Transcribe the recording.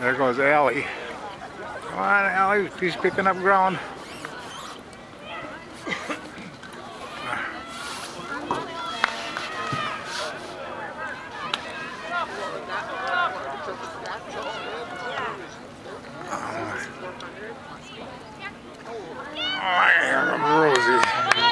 There goes Allie. Come on, Allie. She's picking up ground. Oh, I am Rosie.